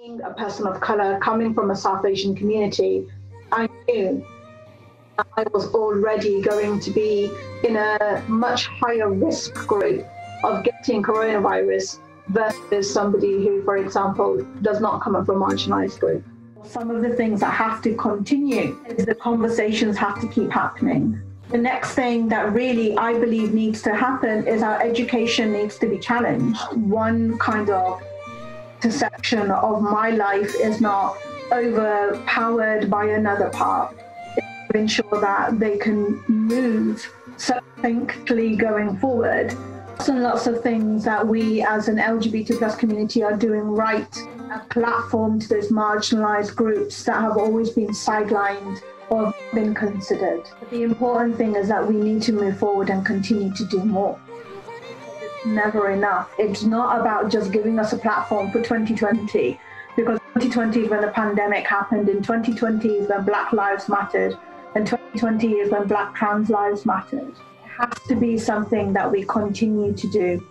being a person of color coming from a South Asian community, I knew I was already going to be in a much higher risk group of getting coronavirus versus somebody who, for example, does not come from a marginalized group. Some of the things that have to continue is the conversations have to keep happening. The next thing that really I believe needs to happen is our education needs to be challenged. One kind of perception of my life is not overpowered by another part. To ensure that they can move succinctly going forward. Lots and lots of things that we as an LGBT plus community are doing right. A platform to those marginalized groups that have always been sidelined or been considered. But the important thing is that we need to move forward and continue to do more never enough. It's not about just giving us a platform for 2020 because 2020 is when the pandemic happened, and 2020 is when Black Lives Mattered, and 2020 is when Black trans lives mattered. It has to be something that we continue to do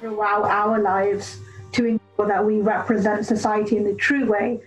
throughout our lives to ensure that we represent society in the true way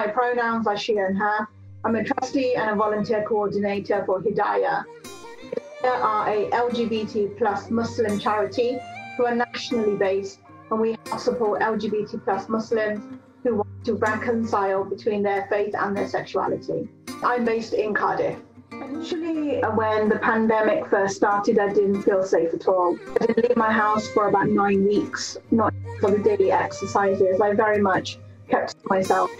My pronouns are she and her. I'm a trustee and a volunteer coordinator for Hidayah. Hidayah are a LGBT plus Muslim charity who are nationally based and we help support LGBT plus Muslims who want to reconcile between their faith and their sexuality. I'm based in Cardiff. Initially, when the pandemic first started, I didn't feel safe at all. I didn't leave my house for about nine weeks, not for the daily exercises. I very much kept to myself.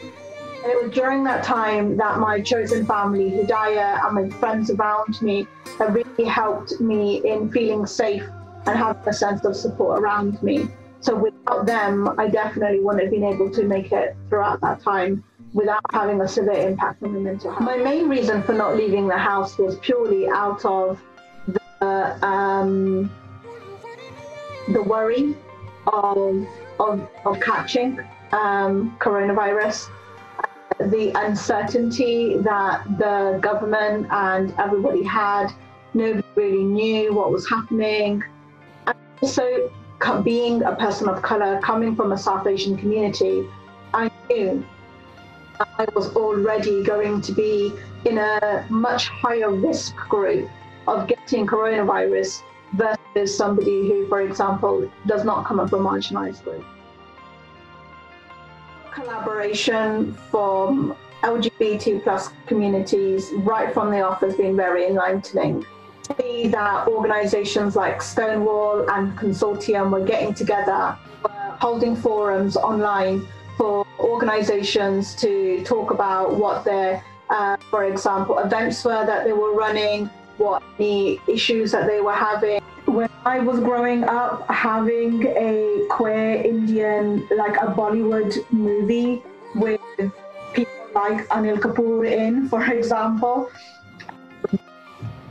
It was during that time that my chosen family, Hidayah, and my friends around me have really helped me in feeling safe and having a sense of support around me. So without them, I definitely wouldn't have been able to make it throughout that time without having a severe impact on my mental health. My main reason for not leaving the house was purely out of the um, the worry of of, of catching um, coronavirus, the uncertainty that the government and everybody had, nobody really knew what was happening. And also, being a person of color, coming from a South Asian community, I knew I was already going to be in a much higher risk group of getting coronavirus versus somebody who, for example, does not come from a marginalized group collaboration from LGBT plus communities right from the off has been very enlightening. To see that organizations like Stonewall and Consortium were getting together, were holding forums online for organizations to talk about what their, uh, for example, events were that they were running, what the issues that they were having, when I was growing up, having a queer Indian, like a Bollywood movie with people like Anil Kapoor in, for example,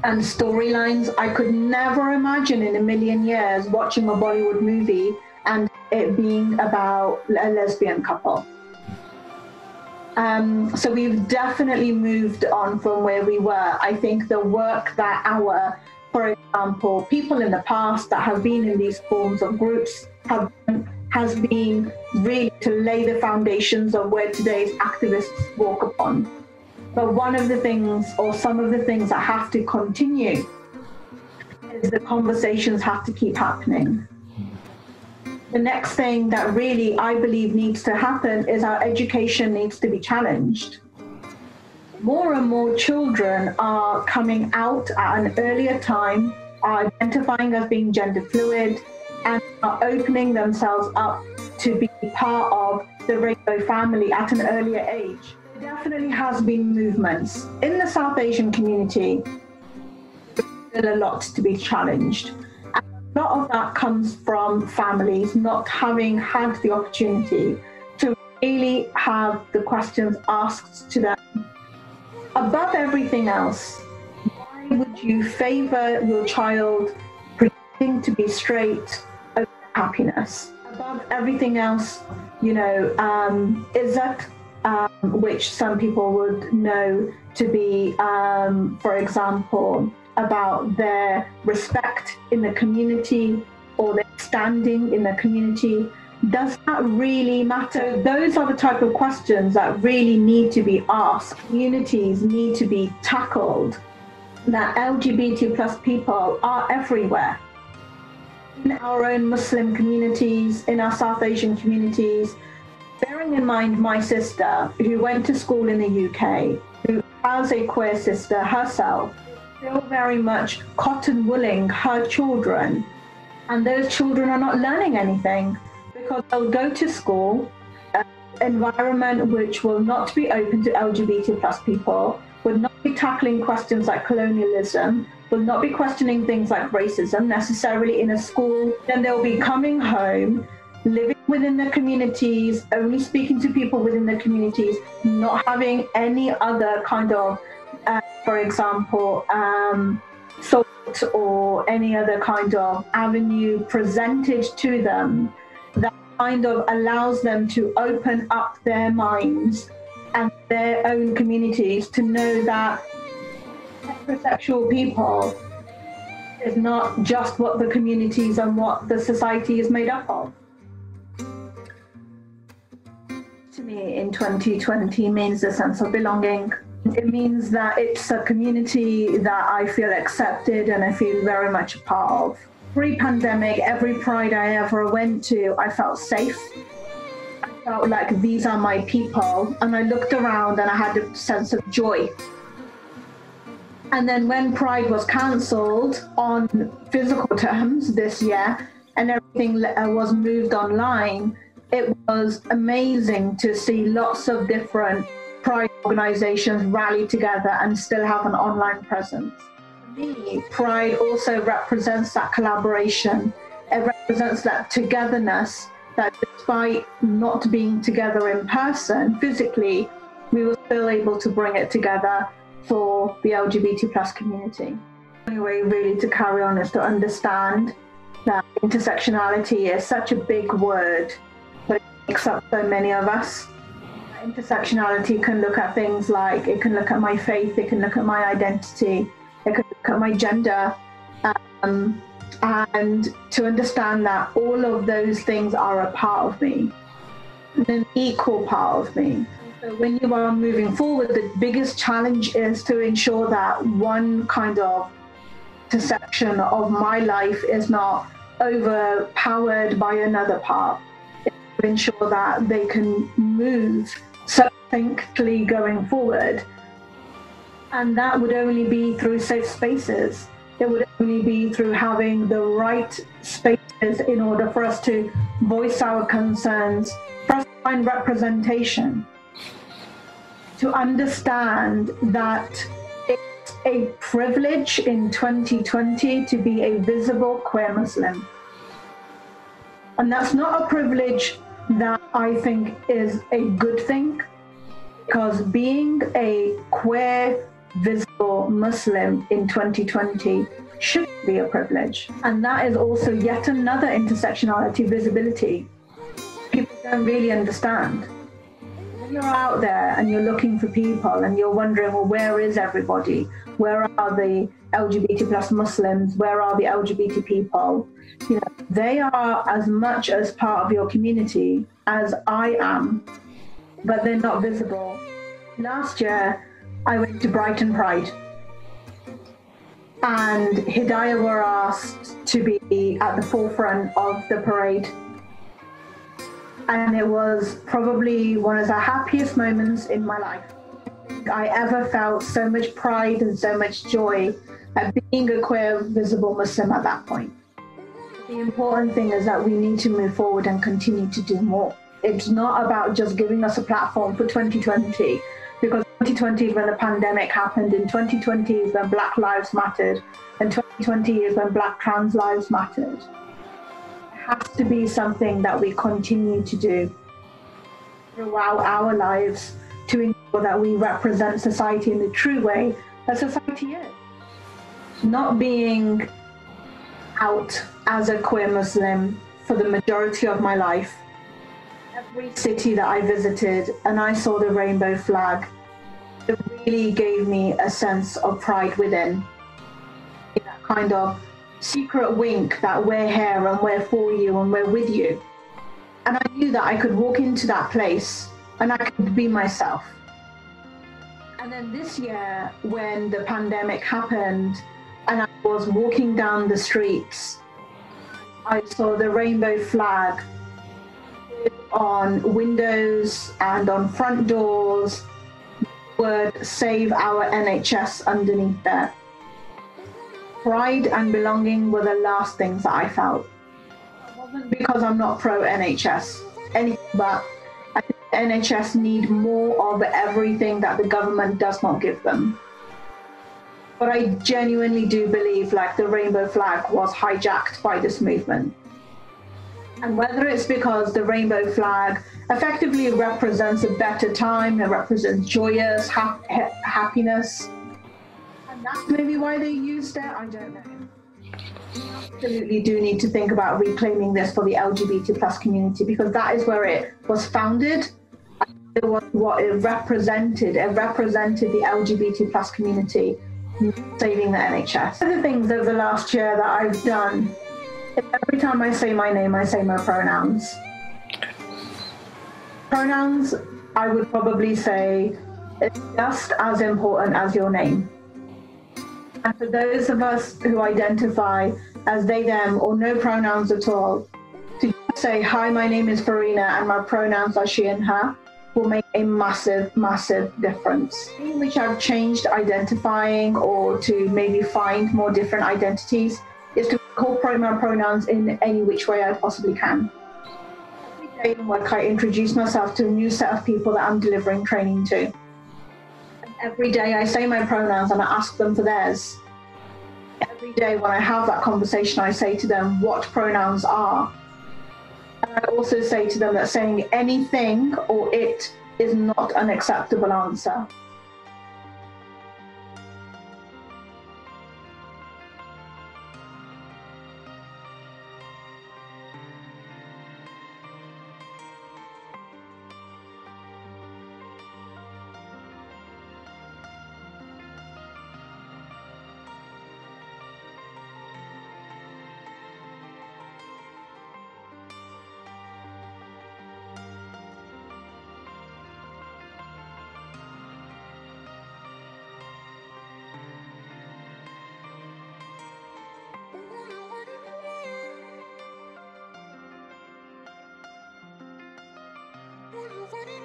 and storylines, I could never imagine in a million years watching a Bollywood movie and it being about a lesbian couple. Um, so we've definitely moved on from where we were. I think the work that our for example, people in the past that have been in these forms of groups have has been really to lay the foundations of where today's activists walk upon. But one of the things, or some of the things that have to continue, is the conversations have to keep happening. The next thing that really I believe needs to happen is our education needs to be challenged more and more children are coming out at an earlier time, are identifying as being gender fluid, and are opening themselves up to be part of the rainbow family at an earlier age. There definitely has been movements in the South Asian community. Still a lot to be challenged. And a lot of that comes from families not having had the opportunity to really have the questions asked to them. Above everything else, why would you favor your child pretending to be straight over happiness? Above everything else, you know, um, is that um, which some people would know to be, um, for example, about their respect in the community or their standing in the community. Does that really matter? Those are the type of questions that really need to be asked. Communities need to be tackled. That LGBT plus people are everywhere. In our own Muslim communities, in our South Asian communities, bearing in mind my sister who went to school in the UK, who has a queer sister herself, still very much cotton wooling her children. And those children are not learning anything because they'll go to school, an environment which will not be open to LGBT plus people, will not be tackling questions like colonialism, will not be questioning things like racism necessarily in a school. Then they'll be coming home living within the communities, only speaking to people within the communities, not having any other kind of, uh, for example, um, thought or any other kind of avenue presented to them that kind of allows them to open up their minds and their own communities to know that heterosexual people is not just what the communities and what the society is made up of. to me in 2020 means a sense of belonging. It means that it's a community that I feel accepted and I feel very much a part of. Pre pandemic, every pride I ever went to, I felt safe. I felt like these are my people. And I looked around and I had a sense of joy. And then when Pride was cancelled on physical terms this year and everything uh, was moved online, it was amazing to see lots of different Pride organizations rally together and still have an online presence. Me, Pride also represents that collaboration. It represents that togetherness that despite not being together in person physically, we were still able to bring it together for the LGBT plus community. The only way really to carry on is to understand that intersectionality is such a big word but it makes up so many of us. Intersectionality can look at things like it can look at my faith, it can look at my identity, it can look at my gender. Um, and to understand that all of those things are a part of me, an equal part of me. So when you are moving forward, the biggest challenge is to ensure that one kind of perception of my life is not overpowered by another part to ensure that they can move succinctly going forward. And that would only be through safe spaces. It would only be through having the right spaces in order for us to voice our concerns, for us to find representation, to understand that it's a privilege in 2020 to be a visible queer Muslim. And that's not a privilege that I think is a good thing because being a queer, visible Muslim in 2020 should be a privilege. And that is also yet another intersectionality visibility. People don't really understand. When you're out there and you're looking for people and you're wondering, well, where is everybody? Where are the LGBT plus Muslims? Where are the LGBT people? You know, they are as much as part of your community as I am, but they're not visible. Last year, I went to Brighton Pride, and Hidayah were asked to be at the forefront of the parade. And it was probably one of the happiest moments in my life. I ever felt so much pride and so much joy at being a queer, visible Muslim at that point. The important thing is that we need to move forward and continue to do more. It's not about just giving us a platform for 2020 2020 is when the pandemic happened. In 2020 is when Black Lives Mattered. And 2020 is when Black trans lives mattered. It has to be something that we continue to do throughout our lives to ensure that we represent society in the true way that society is. Not being out as a queer Muslim for the majority of my life. Every city that I visited and I saw the rainbow flag, really gave me a sense of pride within. That kind of secret wink that we're here and we're for you and we're with you. And I knew that I could walk into that place and I could be myself. And then this year, when the pandemic happened and I was walking down the streets I saw the rainbow flag on windows and on front doors, word save our NHS underneath there. Pride and belonging were the last things that I felt. It wasn't because I'm not pro NHS, anything but I think NHS need more of everything that the government does not give them. But I genuinely do believe like the rainbow flag was hijacked by this movement. And whether it's because the rainbow flag effectively represents a better time, it represents joyous ha- ha- happiness, and that's maybe why they used it, I don't know. Absolutely do need to think about reclaiming this for the LGBT plus community because that is where it was founded. It was what it represented. It represented the LGBT plus community saving the NHS. The things over the last year that I've done every time I say my name, I say my pronouns. Pronouns, I would probably say, is just as important as your name. And for those of us who identify as they, them, or no pronouns at all, to say, Hi, my name is Farina, and my pronouns are she and her, will make a massive, massive difference. In which I've changed identifying or to maybe find more different identities is to incorporate pronoun pronouns in any which way I possibly can. Every day in work, I introduce myself to a new set of people that I'm delivering training to. And every day I say my pronouns and I ask them for theirs. Every day when I have that conversation, I say to them what pronouns are and I also say to them that saying anything or it is not an acceptable answer. Thank you.